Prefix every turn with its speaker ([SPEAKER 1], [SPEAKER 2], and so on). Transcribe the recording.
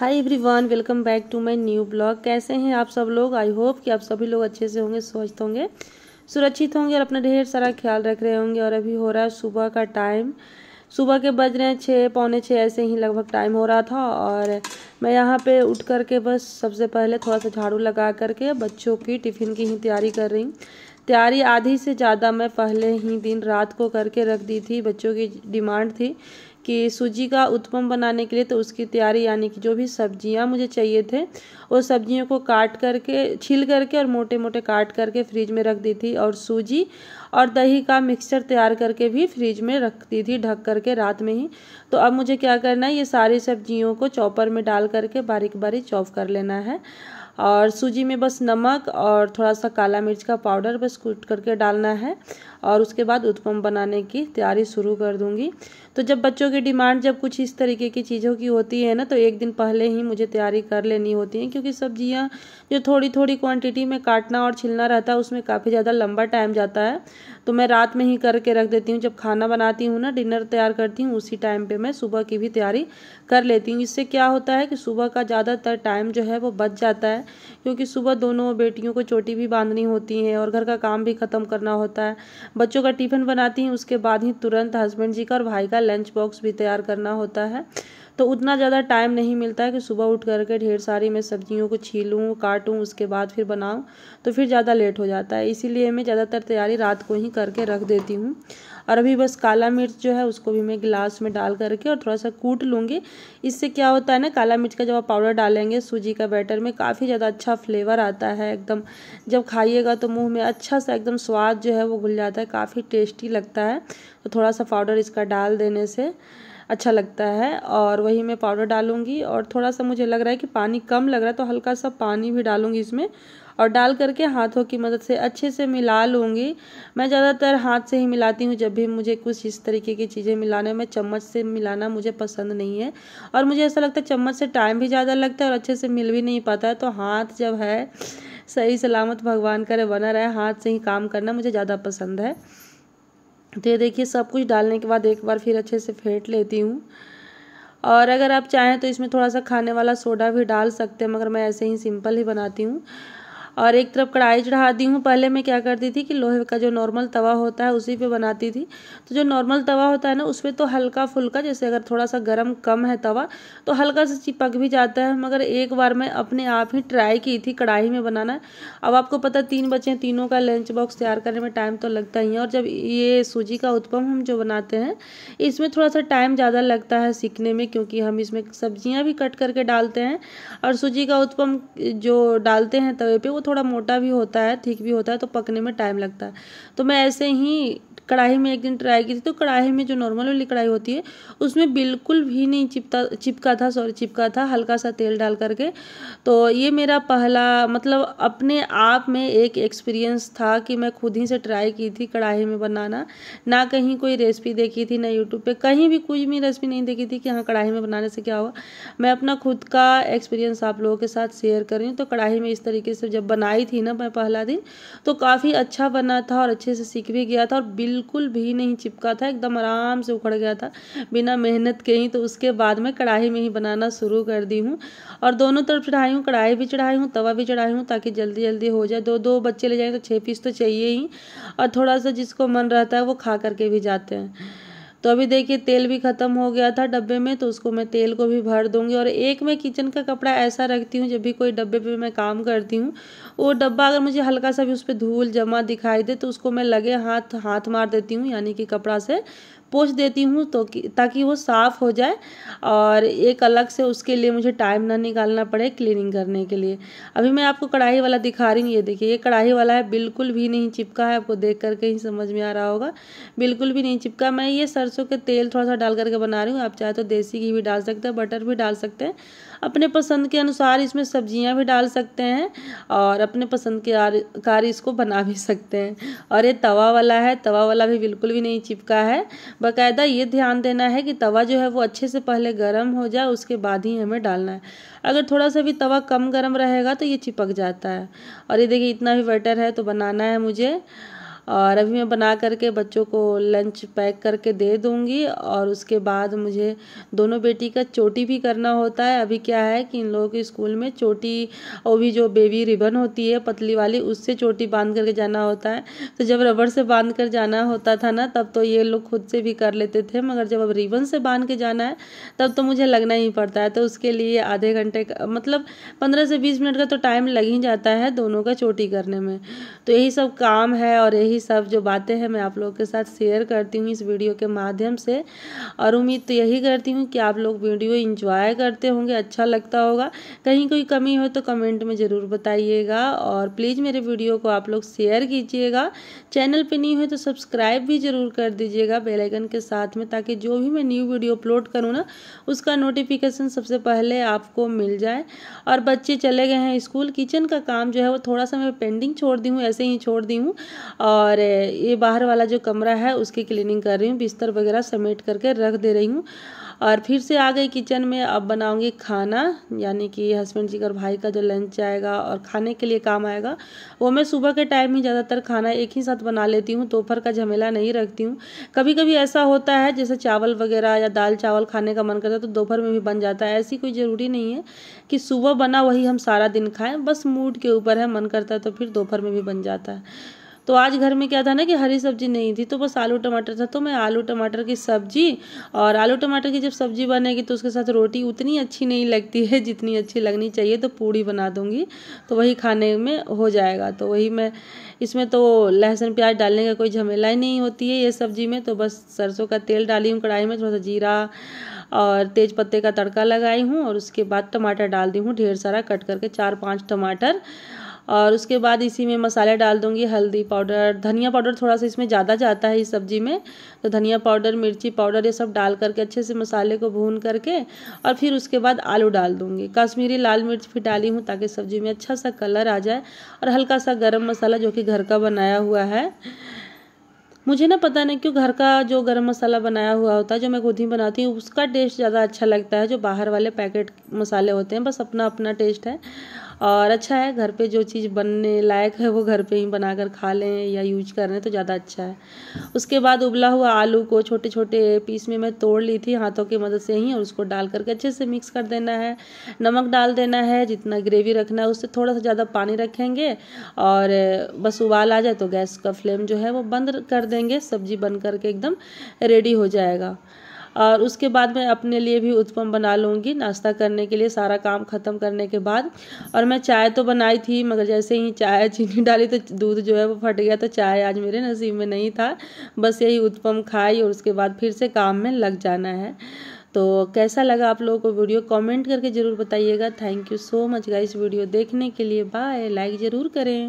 [SPEAKER 1] Hi everyone welcome back to my new blog कैसे हैं आप सब लोग? आई होप कि आप सभी लोग अच्छे से होंगे, स्वस्थ होंगे, सुरक्षित होंगे और अपना ढेर सारा ख्याल रख रहे होंगे। और अभी हो रहा है सुबह का टाइम सुबह के बज रहे हैं छः, पौने छः, ऐसे ही लगभग टाइम हो रहा था। और मैं यहाँ पे उठ करके बस सबसे पहले थोड़ा सा झाड़ू लगा करके बच्चों की टिफ़िन की ही तैयारी कर रही तैयारी आधी से ज़्यादा मैं पहले ही दिन रात को करके रख दी थी। बच्चों की डिमांड थी कि सूजी का उत्पम बनाने के लिए तो उसकी तैयारी, यानी कि जो भी सब्ज़ियाँ मुझे चाहिए थे, वो सब्जियों को काट करके, छील करके और मोटे मोटे काट करके फ्रिज में रख दी थी। और सूजी और दही का मिक्सचर तैयार करके भी फ्रिज में रख दी थी ढक करके रात में ही। तो अब मुझे क्या करना है? ये सारी सब्जियों को चॉपर में डाल करके बारीक बारीक चॉप कर लेना है। और सूजी में बस नमक और थोड़ा सा काला मिर्च का पाउडर बस कूट करके डालना है। और उसके बाद उत्पम बनाने की तैयारी शुरू कर दूँगी। तो जब बच्चों की डिमांड जब कुछ इस तरीके की चीज़ों की होती है ना तो एक दिन पहले ही मुझे तैयारी कर लेनी होती है, क्योंकि सब्ज़ियाँ जो थोड़ी थोड़ी क्वांटिटी में काटना और छिलना रहता है, उसमें काफ़ी ज़्यादा लंबा टाइम जाता है। तो मैं रात में ही करके रख देती हूँ। जब खाना बनाती हूँ ना, डिनर तैयार करती हूँ, उसी टाइम पर मैं सुबह की भी तैयारी कर लेती हूँ। इससे क्या होता है कि सुबह का ज़्यादातर टाइम जो है वो बच जाता है, क्योंकि सुबह दोनों बेटियों को चोटी भी बांधनी होती है और घर का काम भी ख़त्म करना होता है। बच्चों का टिफ़िन बनाती हूँ, उसके बाद ही तुरंत हस्बैंड जी का और भाई का लंच बॉक्स भी तैयार करना होता है। तो उतना ज़्यादा टाइम नहीं मिलता है कि सुबह उठ करके ढेर सारी मैं सब्जियों को छीलूँ, काटूँ, उसके बाद फिर बनाऊँ तो फिर ज़्यादा लेट हो जाता है। इसीलिए मैं ज़्यादातर तैयारी रात को ही करके रख देती हूँ। और अभी बस काला मिर्च जो है, उसको भी मैं गिलास में डाल करके और थोड़ा सा कूट लूँगी। इससे क्या होता है ना, काला मिर्च का जब आप पाउडर डालेंगे, सूजी का बैटर में काफ़ी ज़्यादा अच्छा फ्लेवर आता है, एकदम जब खाइएगा तो मुँह में अच्छा सा एकदम स्वाद जो है वो घुल जाता है, काफ़ी टेस्टी लगता है। तो थोड़ा सा पाउडर इसका डाल देने से अच्छा लगता है और वही मैं पाउडर डालूँगी और थोड़ा सा मुझे लग रहा है कि पानी कम लग रहा है तो हल्का सा पानी भी डालूँगी इसमें और डाल करके हाथों की मदद से अच्छे से मिला लूँगी। मैं ज़्यादातर हाथ से ही मिलाती हूँ, जब भी मुझे कुछ इस तरीके की चीज़ें मिलाने, में चम्मच से मिलाना मुझे पसंद नहीं है और मुझे ऐसा लगता है चम्मच से टाइम भी ज़्यादा लगता है और अच्छे से मिल भी नहीं पाता है तो हाथ जब है, सही सलामत भगवान करे, बना रहे, हाथ से ही काम करना मुझे ज़्यादा पसंद है। तो ये देखिए, सब कुछ डालने के बाद एक बार फिर अच्छे से फेंट लेती हूँ। और अगर आप चाहें तो इसमें थोड़ा सा खाने वाला सोडा भी डाल सकते हैं, मगर मैं ऐसे ही सिंपल ही बनाती हूँ। और एक तरफ़ कढ़ाई चढ़ा दी हूँ। पहले मैं क्या करती थी कि लोहे का जो नॉर्मल तवा होता है, उसी पे बनाती थी। तो जो नॉर्मल तवा होता है ना, उस पर तो हल्का फुल्का, जैसे अगर थोड़ा सा गर्म कम है तवा तो हल्का सा चिपक भी जाता है। मगर एक बार मैं अपने आप ही ट्राई की थी कढ़ाई में बनाना। अब आपको पता, तीन बच्चे तीनों का लंच बॉक्स तैयार करने में टाइम तो लगता ही है। और जब ये सूजी का उत्पम हम जो बनाते हैं, इसमें थोड़ा सा टाइम ज़्यादा लगता है सीखने में, क्योंकि हम इसमें सब्ज़ियाँ भी कट करके डालते हैं। और सूजी का उत्पम जो डालते हैं तवे पे, वो थोड़ा मोटा भी होता है, ठीक भी होता है तो पकने में टाइम लगता है। तो मैं ऐसे ही कढ़ाई में एक दिन ट्राई की थी तो कढ़ाई में जो नॉर्मल वाली कढ़ाई होती है, उसमें बिल्कुल भी नहीं चिपता, चिपका था सॉरी चिपका था, हल्का सा तेल डाल करके। तो ये मेरा पहला मतलब अपने आप में एक एक्सपीरियंस था कि मैं खुद ही से ट्राई की थी कढ़ाई में बनाना। ना कहीं कोई रेसिपी देखी थी, ना यूट्यूब पे, कहीं भी कुछ भी रेसिपी नहीं देखी थी कि हाँ कढ़ाई में बनाने से क्या हुआ। मैं अपना खुद का एक्सपीरियंस आप लोगों के साथ शेयर कर रही हूँ तो कढ़ाई में इस तरीके से जब बनाई थी ना मैं पहला दिन तो काफ़ी अच्छा बना था और अच्छे से सीख भी गया था और बिल्कुल भी नहीं चिपका था, एकदम आराम से उखड़ गया था, बिना मेहनत के ही। तो उसके बाद मैं कढ़ाई में ही बनाना शुरू कर दी हूँ और दोनों तरफ़ चढ़ाई हूँ, कढ़ाई भी चढ़ाई हूँ, तवा भी चढ़ाई हूँ ताकि जल्दी जल्दी हो जाए। दो दो बच्चे ले जाए तो छः पीस तो चाहिए ही और थोड़ा सा जिसको मन रहता है वो खा करके भी जाते हैं। तो अभी देखिए, तेल भी ख़त्म हो गया था डब्बे में तो उसको मैं तेल को भी भर दूँगी। और एक मैं किचन का कपड़ा ऐसा रखती हूँ, जब भी कोई डब्बे पे मैं काम करती हूँ, वो डब्बा अगर मुझे हल्का सा भी उस पर धूल जमा दिखाई दे तो उसको मैं लगे हाथ हाथ मार देती हूँ, यानी कि कपड़ा से। पोछ देती हूँ तो ताकि वो साफ़ हो जाए और एक अलग से उसके लिए मुझे टाइम ना निकालना पड़े क्लीनिंग करने के लिए। अभी मैं आपको कढ़ाई वाला दिखा रही हूँ, ये देखिए, ये कढ़ाई वाला है, बिल्कुल भी नहीं चिपका है, आपको देख करके ही समझ में आ रहा होगा। बिल्कुल भी नहीं चिपका, मैं ये सरसों के तेल थोड़ा सा डाल करके बना रही हूँ, आप चाहे तो देसी घी भी डाल सकते हैं बटर भी डाल सकते हैं। अपने पसंद के अनुसार इसमें सब्ज़ियाँ भी डाल सकते हैं और अपने पसंद के कार इसको बना भी सकते हैं। और ये तवा वाला है, तवा वाला भी बिल्कुल भी नहीं चिपका है। बाकायदा ये ध्यान देना है कि तवा जो है वो अच्छे से पहले गर्म हो जाए, उसके बाद ही हमें डालना है। अगर थोड़ा सा भी तवा कम गर्म रहेगा तो ये चिपक जाता है। और ये देखिए, इतना भी बटर है तो बनाना है मुझे। और अभी मैं बना करके बच्चों को लंच पैक करके दे दूँगी और उसके बाद मुझे दोनों बेटी का चोटी भी करना होता है। अभी क्या है कि इन लोगों के स्कूल में चोटी और भी जो बेबी रिबन होती है, पतली वाली, उससे चोटी बाँध करके जाना होता है। तो जब रबड़ से बाँध कर जाना होता था ना, तब तो ये लोग खुद से भी कर लेते थे, मगर जब अब रिबन से बाँध के जाना है, तब तो मुझे लगना ही पड़ता है। तो उसके लिए आधे घंटे का मतलब पंद्रह से बीस मिनट का तो टाइम लग ही जाता है दोनों का चोटी करने में। तो यही सब काम है और यही सब जो बातें हैं मैं आप लोगों के साथ शेयर करती हूँ इस वीडियो के माध्यम से। और उम्मीद तो यही करती हूँ कि आप लोग वीडियो इंजॉय करते होंगे अच्छा लगता होगा। कहीं कोई कमी हो तो कमेंट में ज़रूर बताइएगा और प्लीज़ मेरे वीडियो को आप लोग शेयर कीजिएगा। चैनल पर नहीं हो तो सब्सक्राइब भी ज़रूर कर दीजिएगा बेलाइकन के साथ में, ताकि जो भी मैं न्यू वीडियो अपलोड करूँ ना, उसका नोटिफिकेशन सबसे पहले आपको मिल जाए। और बच्चे चले गए हैं स्कूल किचन का काम जो है वो थोड़ा सा मैं पेंडिंग छोड़ दी हूँ, ऐसे ही छोड़ दी हूँ। और ये बाहर वाला जो कमरा है उसकी क्लीनिंग कर रही हूँ, बिस्तर वगैरह समेट करके रख दे रही हूँ। और फिर से आ गई किचन में, अब बनाऊँगी खाना, यानी कि हस्बैंड जी और भाई का जो लंच आएगा और खाने के लिए काम आएगा, वो मैं सुबह के टाइम ही ज़्यादातर खाना एक ही साथ बना लेती हूँ, दोपहर का झमेला नहीं रखती हूँ। कभी कभी ऐसा होता है, जैसे चावल वगैरह या दाल चावल खाने का मन करता है तो दोपहर में भी बन जाता है, ऐसी कोई ज़रूरी नहीं है कि सुबह बना वही हम सारा दिन खाएँ, बस मूड के ऊपर है, मन करता है तो फिर दोपहर में भी बन जाता है। तो आज घर में क्या था ना कि हरी सब्ज़ी नहीं थी तो बस आलू टमाटर था। तो मैं आलू टमाटर की सब्ज़ी और आलू टमाटर की जब सब्ज़ी बनेगी तो उसके साथ रोटी उतनी अच्छी नहीं लगती है जितनी अच्छी लगनी चाहिए तो पूड़ी बना दूँगी। तो वही खाने में हो जाएगा। तो वही मैं, इसमें तो लहसुन प्याज डालने का कोई झमेला ही नहीं होती है ये सब्ज़ी में। तो बस सरसों का तेल डाली हूँ कढ़ाई में, थोड़ा सा जीरा और तेज पत्ते का तड़का लगाई हूँ और उसके बाद टमाटर डाल दी हूँ, ढेर सारा कट करके, चार पाँच टमाटर। और उसके बाद इसी में मसाले डाल दूँगी हल्दी पाउडर, धनिया पाउडर थोड़ा सा इसमें ज़्यादा जाता है इस सब्ज़ी में तो धनिया पाउडर, मिर्ची पाउडर ये सब डाल करके अच्छे से मसाले को भून करके और फिर उसके बाद आलू डाल दूँगी। कश्मीरी लाल मिर्च भी डाली हूँ ताकि सब्ज़ी में अच्छा सा कलर आ जाए और हल्का सा गर्म मसाला जो कि घर का बनाया हुआ है। मुझे ना पता नहीं क्यों घर का जो गरम मसाला बनाया हुआ होता है, जो मैं खुद ही बनाती हूँ, उसका टेस्ट ज़्यादा अच्छा लगता है जो बाहर वाले पैकेट मसाले होते हैं, बस अपना अपना टेस्ट है। और अच्छा है, घर पे जो चीज़ बनने लायक है, वो घर पे ही बनाकर खा लें या यूज़ कर लें तो ज़्यादा अच्छा है। उसके बाद उबला हुआ आलू को छोटे छोटे पीस में मैं तोड़ ली थी, हाथों की मदद से ही, और उसको डाल करके अच्छे से मिक्स कर देना है। नमक डाल देना है, जितना ग्रेवी रखना है, उससे थोड़ा सा ज़्यादा पानी रखेंगे, और बस उबाल आ जाए तो गैस का फ्लेम जो है वो बंद कर देंगे, सब्ज़ी बन करके एकदम रेडी हो जाएगा। और उसके बाद मैं अपने लिए भी उत्पम बना लूँगी। नाश्ता करने के लिए सारा काम ख़त्म करने के बाद। और मैं चाय तो बनाई थी, मगर जैसे ही चाय चीनी डाली तो दूध जो है वो फट गया तो चाय आज मेरे नसीब में नहीं था। बस यही उत्पम खाई और उसके बाद फिर से काम में लग जाना है। तो कैसा लगा आप लोगों को वीडियो? कमेंट करके ज़रूर बताइएगा। Thank you so much guys. Video देखने के लिए बाय। लाइक ज़रूर करें।